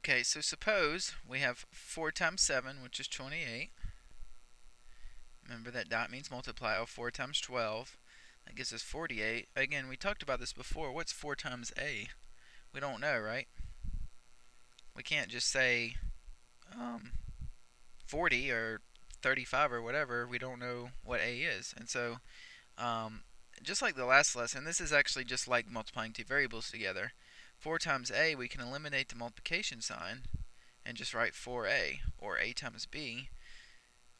Okay, so suppose we have 4 times 7, which is 28. Remember that dot means multiply. Oh, 4 times 12. That gives us 48. Again, we talked about this before. What's 4 times a? We don't know, right? We can't just say um, 40 or 35 or whatever. We don't know what a is. And so, um, just like the last lesson, this is actually just like multiplying two variables together. 4 times a, we can eliminate the multiplication sign and just write 4a, or a times b.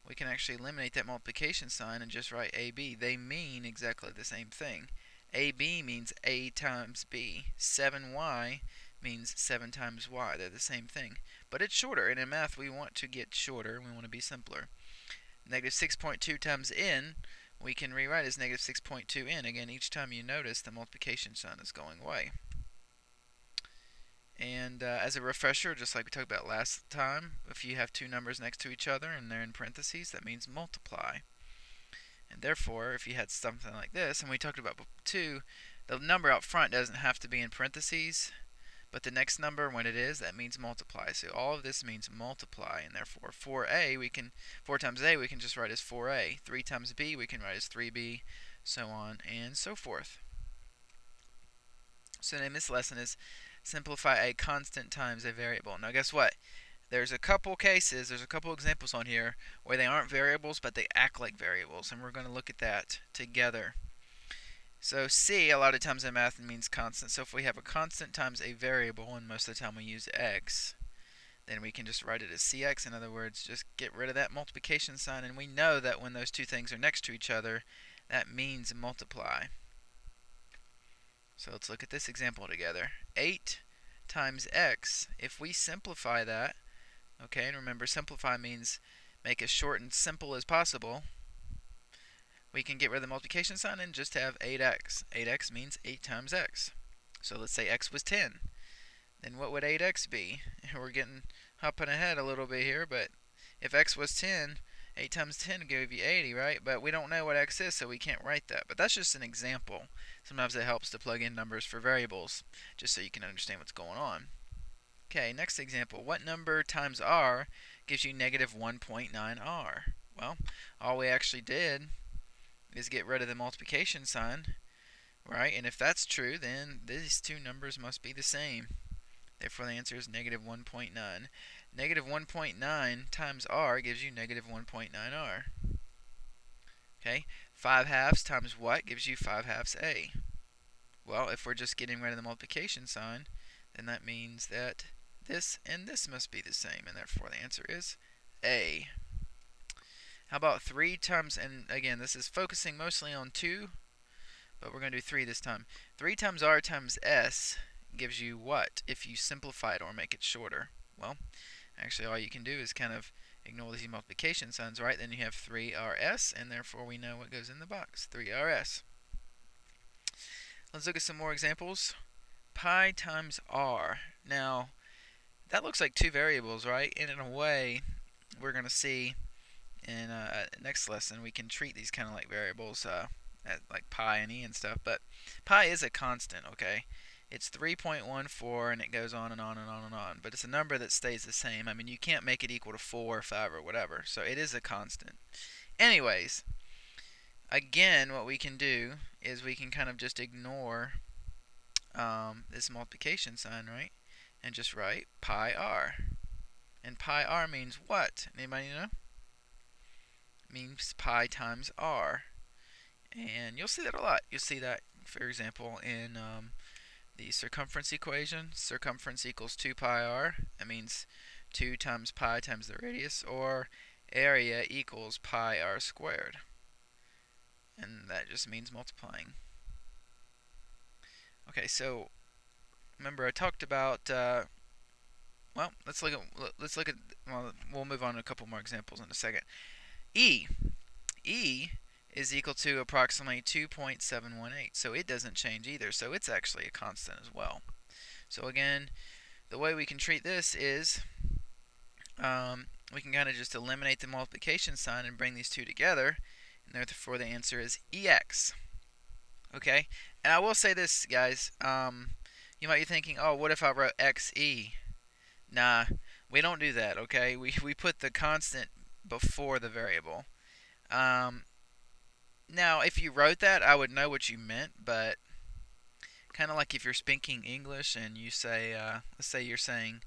We can actually eliminate that multiplication sign and just write ab. They mean exactly the same thing. ab means a times b. 7y means 7 times y. They're the same thing. But it's shorter, and in math we want to get shorter, we want to be simpler. Negative 6.2 times n, we can rewrite as negative 6.2n. Again, each time you notice the multiplication sign is going away. And uh, as a refresher, just like we talked about last time, if you have two numbers next to each other and they're in parentheses, that means multiply. And therefore, if you had something like this, and we talked about 2, the number out front doesn't have to be in parentheses, but the next number, when it is, that means multiply. So all of this means multiply, and therefore 4a, we can 4 times a, we can just write as 4a. 3 times b, we can write as 3b, so on and so forth. So of this lesson is simplify a constant times a variable. Now guess what? There's a couple cases, there's a couple examples on here where they aren't variables but they act like variables and we're going to look at that together. So c a lot of times in math means constant. So if we have a constant times a variable and most of the time we use x then we can just write it as cx. In other words, just get rid of that multiplication sign and we know that when those two things are next to each other that means multiply. So let's look at this example together. 8 times x, if we simplify that, okay, and remember simplify means make as short and simple as possible, we can get rid of the multiplication sign and just have 8x. 8x means 8 times x. So let's say x was 10. Then what would 8x be? We're getting hopping ahead a little bit here, but if x was 10, 8 times 10 give you 80, right? But we don't know what x is, so we can't write that. But that's just an example. Sometimes it helps to plug in numbers for variables, just so you can understand what's going on. Okay, next example. What number times r gives you negative 1.9r? Well, all we actually did is get rid of the multiplication sign, right? And if that's true, then these two numbers must be the same. Therefore, the answer is negative 1.9. Negative 1.9 times r gives you negative 1.9r. Okay, 5 halves times what gives you 5 halves a? Well, if we're just getting rid of the multiplication sign, then that means that this and this must be the same, and therefore the answer is a. How about 3 times, and again, this is focusing mostly on 2, but we're going to do 3 this time. 3 times r times s gives you what if you simplify it or make it shorter? Well, actually all you can do is kind of ignore these multiplication signs, right? Then you have 3rs, and therefore we know what goes in the box, 3rs. Let's look at some more examples. Pi times r. Now, that looks like two variables, right? And in a way, we're going to see in uh, next lesson, we can treat these kind of like variables, uh, like pi and e and stuff. But pi is a constant, okay? It's 3.14 and it goes on and on and on and on. But it's a number that stays the same. I mean, you can't make it equal to 4 or 5 or whatever. So it is a constant. Anyways, again, what we can do is we can kind of just ignore um, this multiplication sign, right? And just write pi r. And pi r means what? Anybody know? Means pi times r. And you'll see that a lot. You'll see that, for example, in um, the circumference equation. Circumference equals 2 pi r. That means 2 times pi times the radius, or area equals pi r squared. And that just means multiplying. Okay, so remember I talked about. Uh, well, let's look at let's look at. Well, we'll move on to a couple more examples in a second. E, E is equal to approximately 2.718. So it doesn't change either. So it's actually a constant as well. So again, the way we can treat this is um, we can kind of just eliminate the multiplication sign and bring these two together. And therefore the answer is EX. Okay? And I will say this, guys. Um, you might be thinking, oh, what if I wrote XE? Nah, we don't do that, okay? We, we put the constant before the variable. Um, now, if you wrote that, I would know what you meant, but kind of like if you're speaking English and you say, uh, let's say you're saying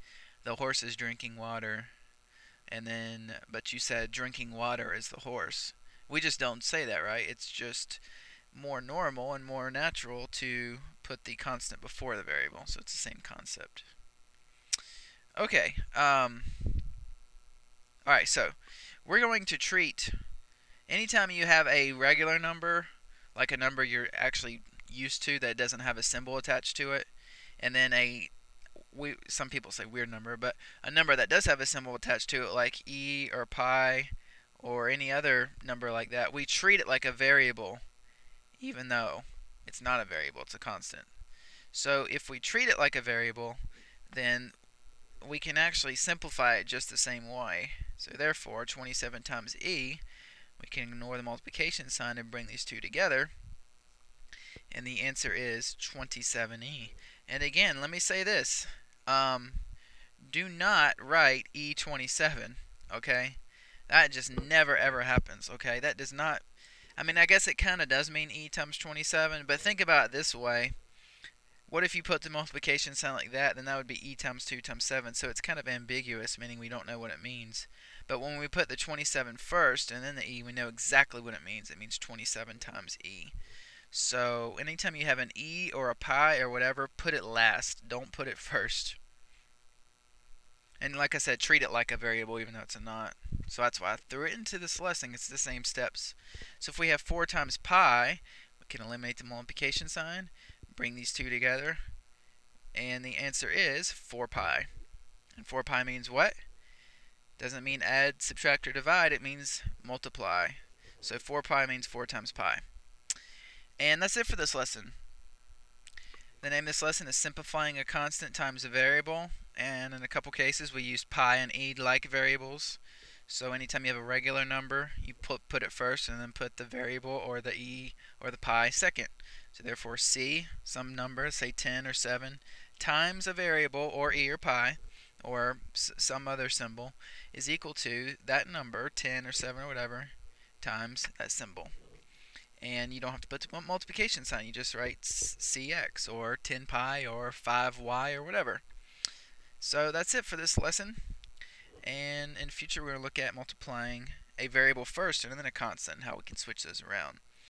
the horse is drinking water, and then, but you said drinking water is the horse. We just don't say that, right? It's just more normal and more natural to put the constant before the variable, so it's the same concept. Okay, um, alright, so we're going to treat anytime you have a regular number, like a number you're actually used to that doesn't have a symbol attached to it, and then a we some people say weird number, but a number that does have a symbol attached to it, like e or pi or any other number like that, we treat it like a variable, even though it's not a variable, it's a constant. So if we treat it like a variable, then we can actually simplify it just the same way. So therefore, 27 times e we can ignore the multiplication sign and bring these two together. And the answer is 27e. And again, let me say this. Um, do not write E27, okay? That just never ever happens, okay? That does not, I mean, I guess it kind of does mean E times 27, but think about it this way. What if you put the multiplication sign like that? Then that would be e times 2 times 7. So it's kind of ambiguous, meaning we don't know what it means. But when we put the 27 first and then the e, we know exactly what it means. It means 27 times e. So anytime you have an e or a pi or whatever, put it last. Don't put it first. And like I said, treat it like a variable even though it's a not. So that's why I threw it into this lesson. It's the same steps. So if we have 4 times pi, we can eliminate the multiplication sign bring these two together, and the answer is 4 pi. And 4 pi means what? Doesn't mean add, subtract, or divide, it means multiply. So 4 pi means 4 times pi. And that's it for this lesson. The name of this lesson is Simplifying a Constant times a Variable, and in a couple cases we use pi and e like variables. So anytime you have a regular number, you put, put it first and then put the variable or the e or the pi second. So therefore c, some number, say 10 or 7, times a variable or e or pi or some other symbol is equal to that number, 10 or 7 or whatever, times that symbol. And you don't have to put the multiplication sign. You just write cx or 10 pi or 5y or whatever. So that's it for this lesson. And in future we're going to look at multiplying a variable first and then a constant and how we can switch those around.